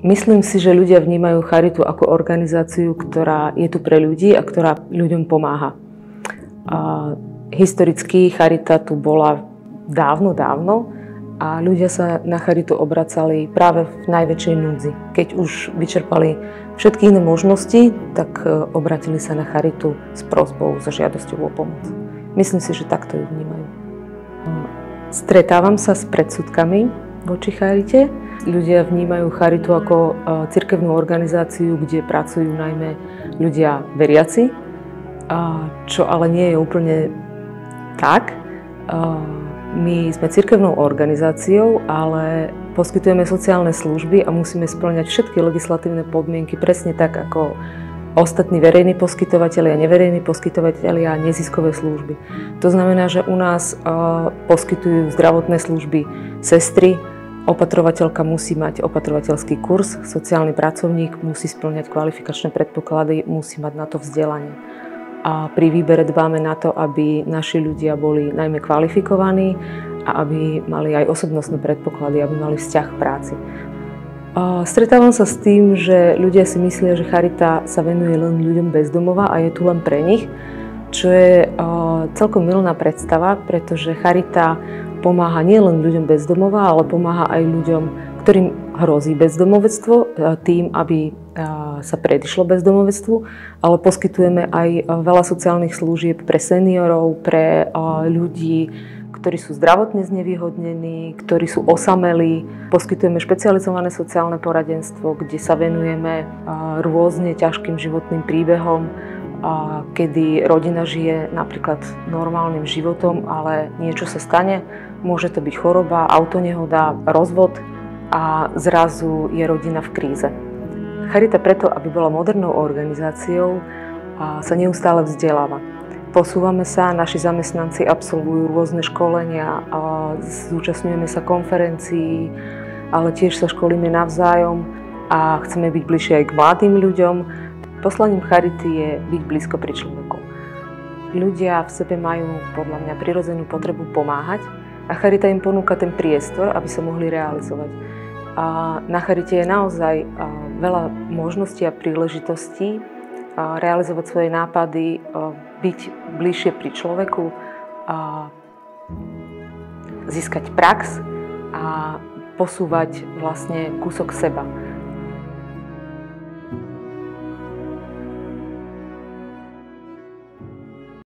Myslím si, že ľudia vnímajú Charitu ako organizáciu, ktorá je tu pre ľudí a ktorá ľuďom pomáha. A historicky Charita tu bola dávno, dávno a ľudia sa na Charitu obracali práve v najväčšej núdzi. Keď už vyčerpali všetky iné možnosti, tak e, obratili sa na Charitu s prozbou, so žiadosťou o pomoc. Myslím si, že takto ju vnímajú. Stretávam sa s predsudkami voči Charite, Ľudia vnímajú Charitu ako e, cirkevnú organizáciu, kde pracujú najmä ľudia veriaci, čo ale nie je úplne tak. My sme cirkevnou organizáciou, ale poskytujeme sociálne služby a musíme splňať všetky legislatívne podmienky presne tak, ako ostatní verejní poskytovateľi a neverejní poskytovateľi a neziskové služby. To znamená, že u nás poskytujú zdravotné služby sestry, Opatrovateľka musí mať opatrovateľský kurz, sociálny pracovník musí splňať kvalifikačné predpoklady, musí mať na to vzdelanie. A pri výbere dbáme na to, aby naši ľudia boli najmä kvalifikovaní a aby mali aj osobnostné predpoklady, aby mali vzťah k práci. Stretávam sa s tým, že ľudia si myslia, že Charita sa venuje len ľuďom bezdomova a je tu len pre nich, čo je celkom milná predstava, pretože Charita pomáha nielen ľuďom bez domova, ale pomáha aj ľuďom, ktorým hrozí bezdomovectvo, e, tým, aby e, sa predišlo bezdomovectvu, ale poskytujeme aj e, veľa sociálnych služieb pre seniorov, pre ľudí, ktorí sú zdravotne znevýhodnení, ktorí sú osamelí. Poskytujeme špecializované sociálne poradenstvo, kde sa venujeme rôzne ťažkým životným príbehom, kedy rodina žije napríklad normálnym životom, ale niečo sa stane, Môže to byť choroba, autonehoda, rozvod a zrazu je rodina v kríze. Charita preto, aby bola modernou organizáciou, sa neustále vzdeláva. Posúvame sa, naši zamestnanci absolvujú rôzne školenia, zúčastňujeme sa konferencií, ale tiež sa školíme navzájom a chceme byť bližšie aj k mladým ľuďom. Poslaním Charity je byť blízko pri človeku. Ľudia v sebe majú podľa mňa prirodzenú potrebu pomáhať a Charita im ponúka ten priestor, aby sa mohli realizovať. A na Charite je naozaj veľa možností a príležitostí realizovať svoje nápady, byť bližšie pri človeku, získať prax a posúvať vlastne kúsok seba.